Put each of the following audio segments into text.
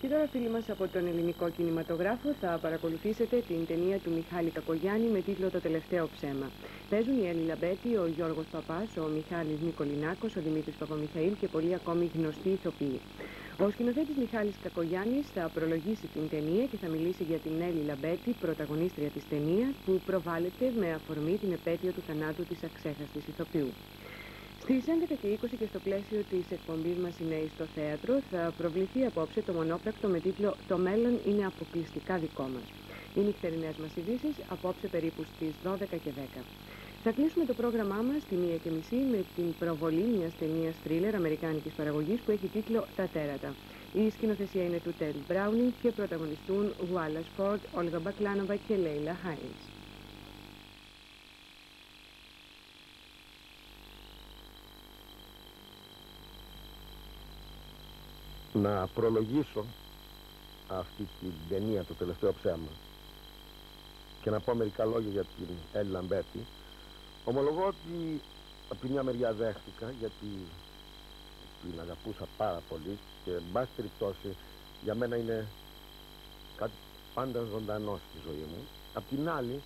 Και τώρα φίλοι μας από τον ελληνικό κινηματογράφο θα παρακολουθήσετε την ταινία του Μιχάλη Κακογιάννη με τίτλο «Το τελευταίο ψέμα». Παίζουν η Έλλη Λαμπέτη, ο Γιώργος Παπάς, ο Μιχάλης Νικολινάκος, ο Δημήτρης Παπαμιχαήλ και πολλοί ακόμη γνωστοί ηθοποιοί. Ο σκηνοθέτης Μιχάλης Κακογιάννης θα προλογίσει την ταινία και θα μιλήσει για την Έλλη Λαμπέτη, πρωταγωνίστρια της ταινίας, που προβάλλεται με αφορμή την επέτειο του θανάτου της αξέχαστης ηθοποιού. Στις 11 και 20 και στο πλαίσιο της εκπομπής μας «Οι Νέοι στο θέατρο» θα προβληθεί απόψε το μονόπρακτο με τίτλο «Το μέλλον είναι αποκλειστικά δικό μας». Οι νυχτερινές μας ειδήσεις απόψε περίπου στις 12 και 10. Θα κλείσουμε το πρόγραμμά μας τη 1 και μισή με την προβολή μιας ταινίας θρίλερ αμερικάνικης παραγωγής που έχει τίτλο «Τα τέρατα». Η σκηνοθεσία είναι του Ted Browning και πρωταγωνιστούν Wallace Ford, Olga Μπακλάνοβα και Λέιλα Hines. Να προλογίσω αυτή την ταινία το τελευταίο ψέμα. Και να πω μερικά λόγια για την Έλλη Λαμπέτη. Ομολογώ ότι από τη μια μεριά δέχτηκα γιατί την αγαπούσα πάρα πολύ και εν πάση περιπτώσει για μένα είναι κάτι πάντα ζωντανό στη ζωή μου. Απ' την άλλη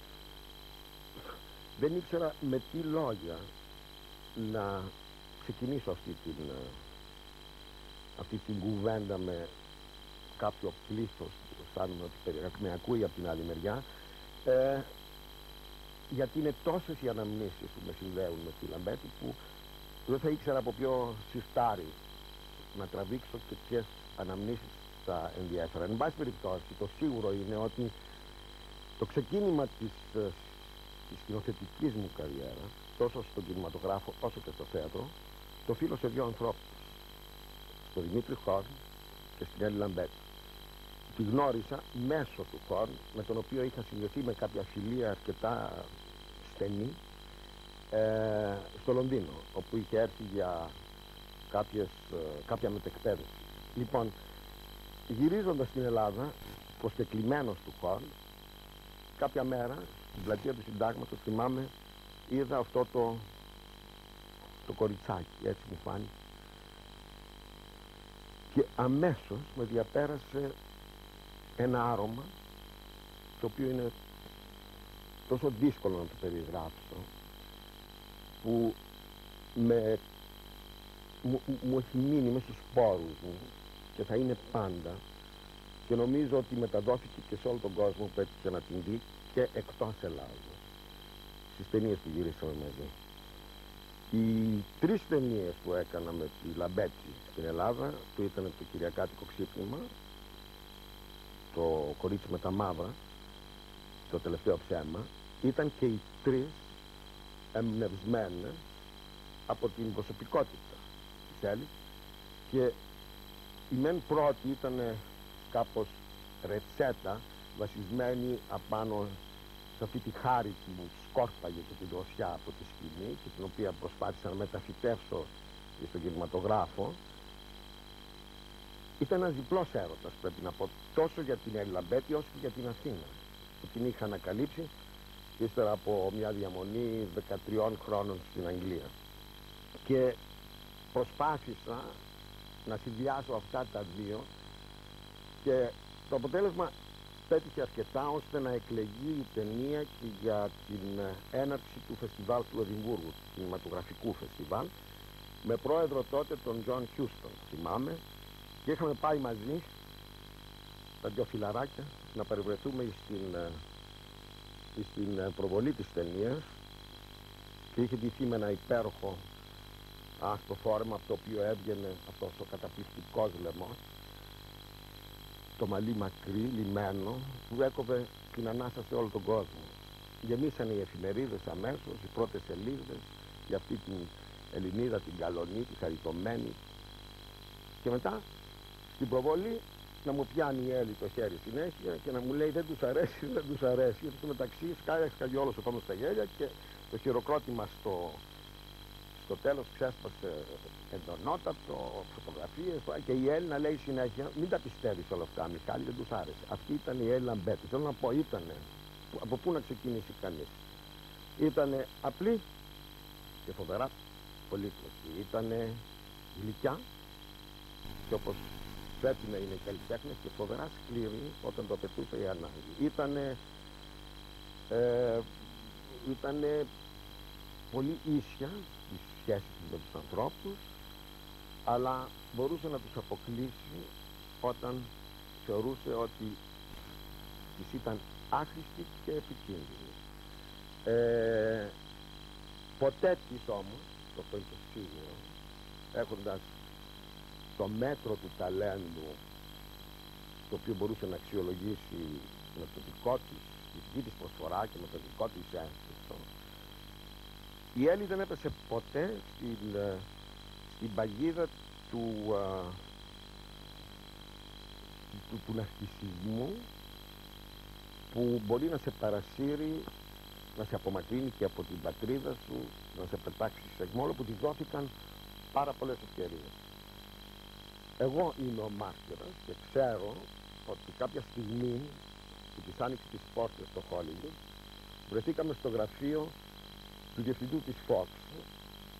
δεν ήξερα με τι λόγια να ξεκινήσω αυτή την αυτή την κουβέντα με κάποιο πλήθος που αισθάνομαι ότι με ακούει από την άλλη μεριά ε, γιατί είναι τόσες οι αναμνήσεις που με συνδέουν με τη Λαμπέτη που δεν θα ήξερα από ποιο συστάρι να τραβήξω και ποιες αναμνήσεις θα ενδιέφερα. Εν πάση περιπτώσει το σίγουρο είναι ότι το ξεκίνημα της, ε, της σκηνοθετικής μου καριέρας τόσο στον κινηματογράφο όσο και στο θέατρο το οφείλω σε δύο ανθρώπους στον Δημήτρη Χόρν και στην Έλλη Λαμπέτη. Τη γνώρισα μέσω του Χόρν, με τον οποίο είχα συνδεθεί με κάποια φιλία αρκετά στενή ε, στο Λονδίνο, όπου είχε έρθει για κάποιες, ε, κάποια μετεκπαίδευση. Λοιπόν, γυρίζοντας στην Ελλάδα, προσκεκλημένος του Χόρν, κάποια μέρα, στην πλατεία του συντάγματος, θυμάμαι, είδα αυτό το, το κοριτσάκι, έτσι μου φάνηκε, και αμέσως με διαπέρασε ένα άρωμα το οποίο είναι τόσο δύσκολο να το περιγράψω που με, μου, μου έχει μείνει μέσα στους πόρους μου και θα είναι πάντα και νομίζω ότι μεταδόθηκε και σε όλο τον κόσμο που έτυχε να την δει και εκτός Ελλάδος στις ταινίες που γυρίσαμε μαζί. Οι τρεις ταινίες που έκανα με τη Λαμπέτη στην Ελλάδα, που ήταν το Κυριακάτικο Ξύπνημα, το Κορίτσι με τα Μαύρα, το τελευταίο ψέμα, ήταν και οι τρεις εμπνευσμένες από την προσωπικότητα της Έλλης και η μεν πρώτη ήταν κάπως ρετσέτα βασισμένη απάνω σε αυτή τη χάρη που μου σκόρπαγε και την δροσιά από τη σκηνή και την οποία προσπάθησα να μεταφυτεύσω στον κινηματογράφο ήταν ένας διπλός έρωτας πρέπει να πω τόσο για την Ελλαμπέτη όσο και για την Αθήνα που την είχα ανακαλύψει ύστερα από μια διαμονή 13 χρόνων στην Αγγλία. Και προσπάθησα να συνδυάσω αυτά τα δύο και το αποτέλεσμα πέτυχε αρκετά ώστε να εκλεγεί η ταινία και για την ε, έναρξη του φεστιβάλ του Εδιμβούργου, του κινηματογραφικού φεστιβάλ, με πρόεδρο τότε τον Τζον Χιούστον, θυμάμαι, και είχαμε πάει μαζί τα δυο φιλαράκια να περιβρεθούμε στην, ε, στην ε, προβολή της ταινίας. Και είχε ντυθεί με ένα υπέροχο άσπρο φόρεμα από το οποίο έβγαινε αυτός ο καταπληκτικός λαιμός το μαλλί μακρύ, λιμένο, που έκοβε την ανάσα σε όλο τον κόσμο. Γεμίσανε οι εφημερίδες αμέσως, οι πρώτες σελίδες, για αυτή την Ελληνίδα, την καλονή, τη χαριτωμένη. Και μετά, στην προβολή, να μου πιάνει η Έλλη το χέρι συνέχεια και να μου λέει δεν τους αρέσει, δεν τους αρέσει. Γιατί στο μεταξύ σκάγει όλος ο κόσμος στα γέλια και το χειροκρότημα στο, στο τέλος ξέσπασε εντονότατο, φωτογραφίες και η Έλληνα λέει συνέχεια μην τα πιστεύεις όλα αυτά Μιχάλη δεν τους άρεσε. Αυτή ήταν η Έλληνα Μπέτη. Θέλω να πω ήτανε, από πού να ξεκινήσει κανείς. Ήτανε απλή και φοβερά πολύπλοκη. Ήτανε γλυκιά και όπως πρέπει να είναι καλλιτέχνες και φοβερά σκληρή όταν το απαιτούσε η ανάγκη. Ήτανε, ε, ήτανε πολύ ίσια στις σχέσεις με τους ανθρώπους, αλλά μπορούσε να τους αποκλείσει όταν θεωρούσε ότι της ήταν άχρηστη και επικίνδυνη. Ε, ποτέ της όμως, το οποίο είναι σίγουρο, έχοντας το μέτρο του ταλέντου το οποίο μπορούσε να αξιολογήσει με το δικό της, τη δική της προσφορά και με το δικό της ένστικτο. Η Έλλη δεν έπεσε ποτέ στην, ε, στην παγίδα του, α, του, του ναυτισισμού που μπορεί να σε παρασύρει, να σε απομακρύνει και από την πατρίδα σου, να σε πετάξει σε εκμόλο που τη δόθηκαν πάρα πολλές ευκαιρίες. Εγώ είμαι ο μάρτυρας και ξέρω ότι κάποια στιγμή που της άνοιξε τις πόρτες στο Hollywood βρεθήκαμε στο γραφείο του διευθυντού της Fox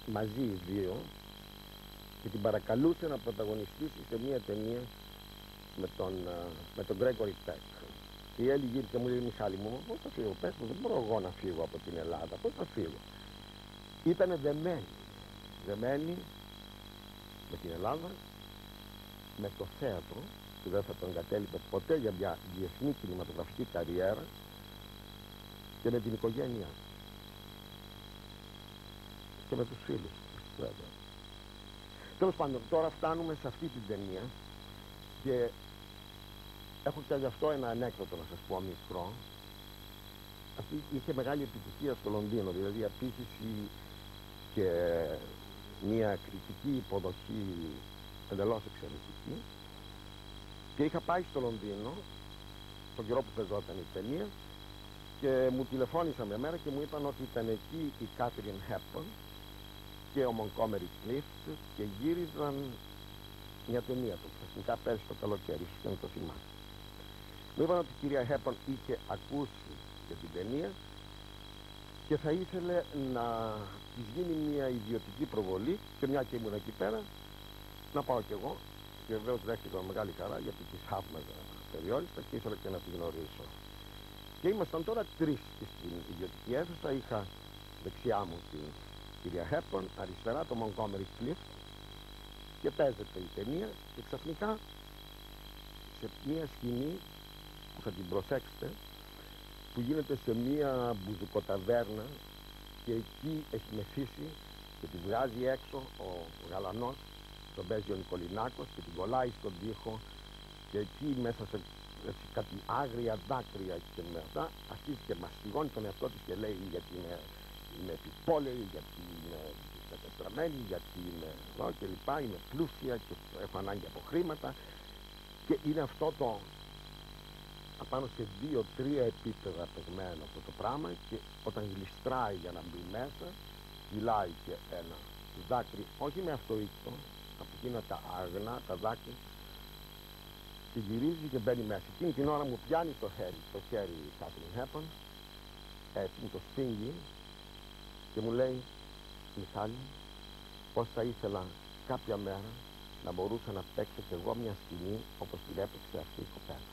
μαζί οι δύο και την παρακαλούσε να πρωταγωνιστήσει σε μια ταινία με τον, με τον Gregory Peck. Η Έλλη γύρει και μου λέει Μιχάλη μου, πώς θα φύγω, πες μου, δεν μπορώ εγώ να φύγω από την Ελλάδα, πώς θα φύγω. Ήτανε δεμένη, δεμένη με την Ελλάδα με το θέατρο που δεν θα τον εγκατέλειπε ποτέ για μια διεθνή κινηματογραφική καριέρα και με την οικογένειά και με τους φίλους βέβαια. Τέλος πάντων, τώρα φτάνουμε σε αυτή την ταινία και έχω και γι' αυτό ένα ανέκδοτο να σας πω μικρό. Αυτή είχε μεγάλη επιτυχία στο Λονδίνο, δηλαδή απίθυση και μια κριτική υποδοχή εντελώς εξαιρετική και είχα πάει στο Λονδίνο τον καιρό που πεζόταν η ταινία και μου τηλεφώνησαν μια μέρα και μου είπαν ότι ήταν εκεί η Κάτριν Χέπον και ο Μονκόμερι Clift και γύριζαν μια ταινία του ξαφνικά πέρσι το καλοκαίρι ίσως και να το θυμάσαι μου είπαν ότι η κυρία Χέπον είχε ακούσει για την ταινία και θα ήθελε να της γίνει μια ιδιωτική προβολή και μια και ήμουν εκεί πέρα να πάω κι εγώ και βεβαίως δέχτηκα με μεγάλη χαρά γιατί της θαύμαζα περιόριστα και ήθελα και να τη γνωρίσω. Και ήμασταν τώρα τρεις στην ιδιωτική αίθουσα. Είχα δεξιά μου την κυρία Χέπον, αριστερά το Montgomery Clift και παίζεται η ταινία και ξαφνικά σε μια σκηνή που θα την προσέξετε που γίνεται σε μια μπουζουκοταβέρνα και εκεί έχει μεθύσει και τη βγάζει έξω ο γαλανός τον παίζει ο Νικολινάκος και την κολλάει στον τοίχο και εκεί μέσα σε έτσι, κάτι άγρια δάκρυα και με αυτά αρχίζει και μαστιγώνει τον εαυτό της και λέει γιατί είναι, είναι επιπόλαιη, γιατί είναι κατεστραμμένη, γιατί είναι εδώ και λοιπά, είναι πλούσια και έχω ανάγκη από χρήματα και είναι αυτό το απάνω σε δύο-τρία επίπεδα παιγμένο αυτό το πράγμα και όταν γλιστράει για να μπει μέσα φυλάει και ένα δάκρυ όχι με αυτοίκτο από εκείνα τα άγνα, τα δάκρυα και γυρίζει και μπαίνει μέσα. Εκείνη την ώρα μου πιάνει το χέρι, το χέρι η Κάτριν Χέπον, έτσι μου το σφίγγει και μου λέει Μιχάλη, πως θα ήθελα κάποια μέρα να μπορούσα να παίξω κι εγώ μια σκηνή όπως την έπαιξε αυτή η κοπέλα.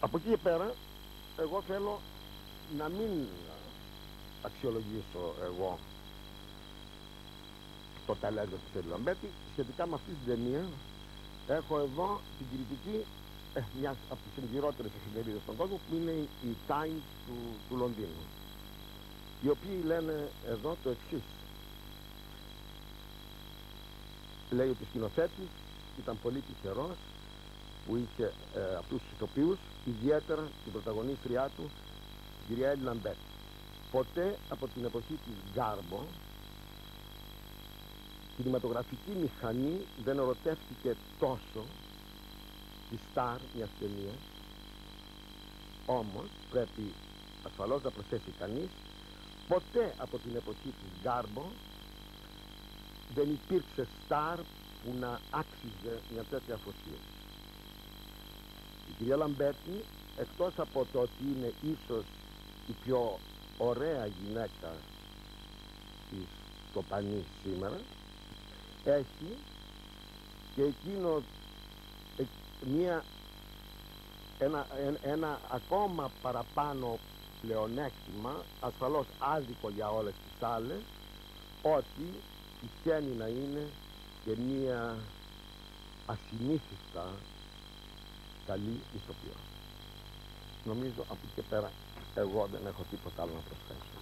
Από εκεί και πέρα, εγώ θέλω να μην αξιολογήσω εγώ το ταλέντο του Σεριλαμπέτη σχετικά με αυτή την ταινία έχω εδώ την κριτική ε, μιας από τις εγκυρότερες εφημερίδες στον κόσμο που είναι η Times του, του Λονδίνου οι οποίοι λένε εδώ το εξής. λέει ότι ο σκηνοθέτης ήταν πολύ τυχερός που είχε ε, αυτούς τους ηθοποιούς ιδιαίτερα την πρωταγωνίστριά του την κυρία Έλλη Λαμπέτη ποτέ από την εποχή της Γκάρμπο κινηματογραφική μηχανή δεν ερωτεύτηκε τόσο τη στάρ μιας ταινίας όμως πρέπει ασφαλώς να προσθέσει κανείς ποτέ από την εποχή της Γκάρμπο δεν υπήρξε στάρ που να άξιζε μια τέτοια αφοσίωση η κυρία Λαμπέτη εκτός από το ότι είναι ίσως η πιο ωραία γυναίκα της το πανί σήμερα έχει και εκείνο ε, μια, ένα, ένα ακόμα παραπάνω πλεονέκτημα ασφαλώς άδικο για όλες τις άλλες ότι τυχαίνει να είναι και μία ασυνήθιστα καλή ηθοποιό. Νομίζω από εκεί και πέρα εγώ δεν έχω τίποτα άλλο να προσθέσω. Γεια σας.